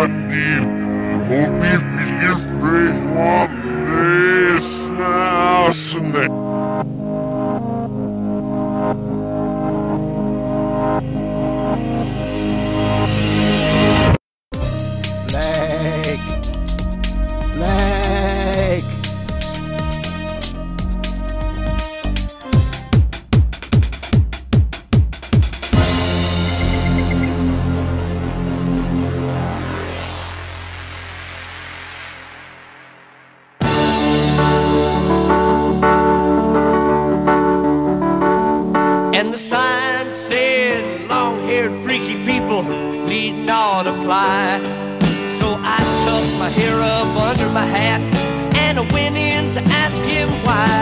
Andi, hobi filifre nesnasne. Blake! Need not apply. So I tucked my hair up under my hat and I went in to ask him why.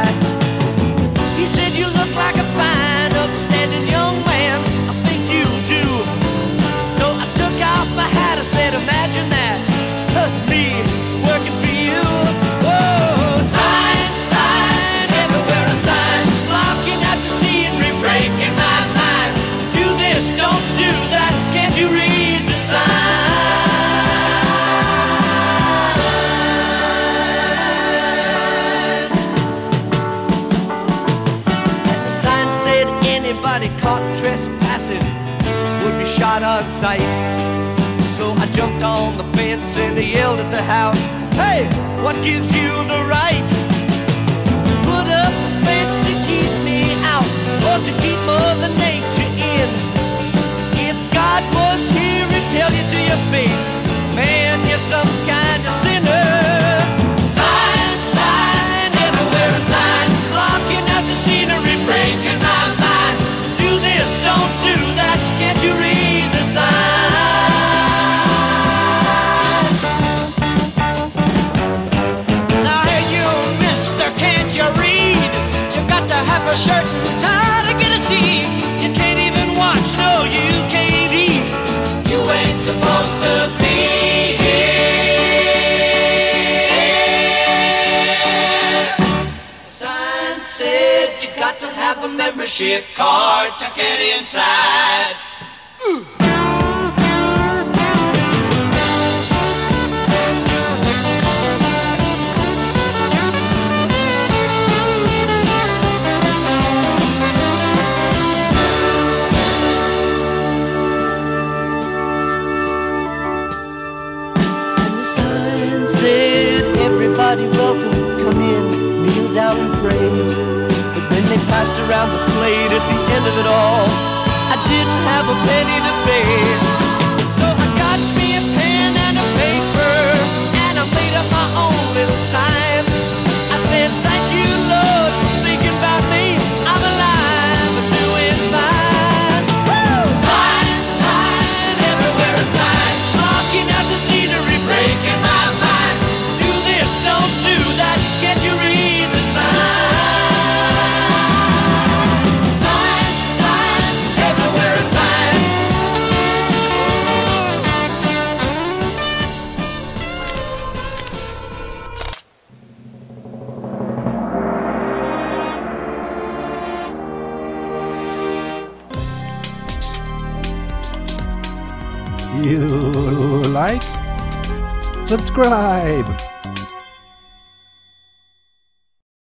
Anybody caught trespassing would be shot on sight. So I jumped on the fence and I yelled at the house, Hey, what gives you the right to put up a fence to keep me out or to keep Mother Nature membership card to get inside. Said, everybody welcome, come in, kneel down and pray. Passed around the plate at the end of it all, I didn't have a penny to pay. You like? Subscribe!